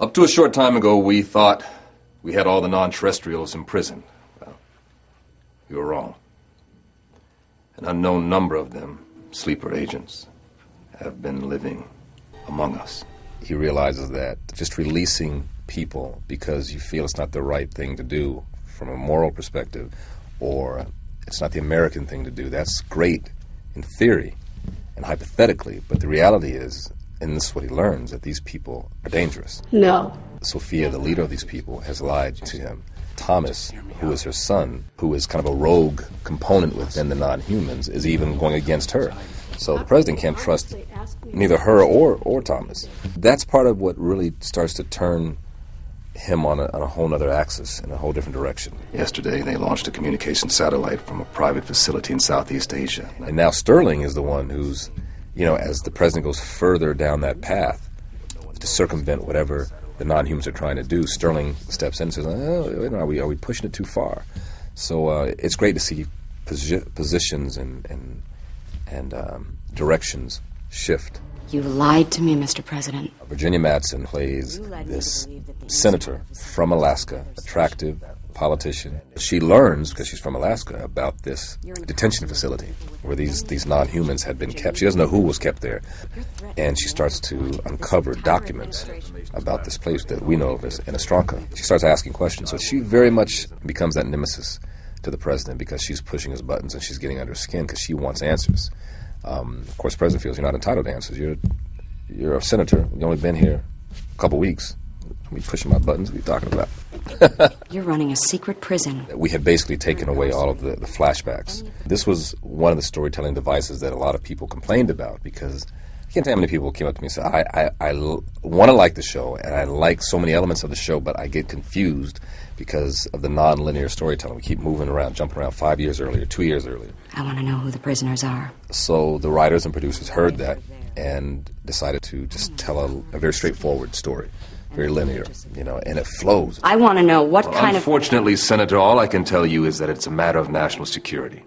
Up to a short time ago, we thought we had all the non terrestrials in prison. Well, you were wrong. An unknown number of them, sleeper agents, have been living among us. He realizes that just releasing people because you feel it's not the right thing to do from a moral perspective or it's not the American thing to do, that's great in theory and hypothetically, but the reality is, and this is what he learns, that these people are dangerous. No. Sophia, the leader of these people, has lied to him. Thomas, who is her son, who is kind of a rogue component within the non humans, is even going against her. So the president can't trust neither her or, or Thomas. That's part of what really starts to turn him on a, on a whole other axis in a whole different direction. Yesterday, they launched a communication satellite from a private facility in Southeast Asia. And now Sterling is the one who's, you know, as the president goes further down that path to circumvent whatever the non-humans are trying to do, Sterling steps in and says, oh, are, we, are we pushing it too far? So uh, it's great to see posi- positions and, and, and um, directions shift. You lied to me, Mr. President. Virginia Madsen plays this senator from Alaska, attractive politician. She learns, because she's from Alaska, about this detention facility where these, these non humans had been kept. She doesn't know who was kept there. And she starts to uncover documents about this place that we know of as Inostranka. She starts asking questions. So she very much becomes that nemesis to the president because she's pushing his buttons and she's getting under his skin because she wants answers. Um, of course, the president feels you're not entitled to answers. You're, you're a senator. You've only been here a couple weeks. Me pushing my buttons. What are you talking about? You're running a secret prison. We had basically taken away all of the, the flashbacks. This was one of the storytelling devices that a lot of people complained about because I can't tell you how many people came up to me and said, I, I, I l- want to like the show and I like so many elements of the show, but I get confused because of the non-linear storytelling. We keep moving around, jumping around five years earlier, two years earlier. I want to know who the prisoners are. So the writers and producers heard that and decided to just tell a, a very straightforward story, very linear, you know, and it flows. I want to know what Well, kind of. unfortunately, Senator, all I can tell you is that it's a matter of national security.